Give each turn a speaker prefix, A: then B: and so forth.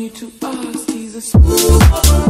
A: need to ask, he's a smooth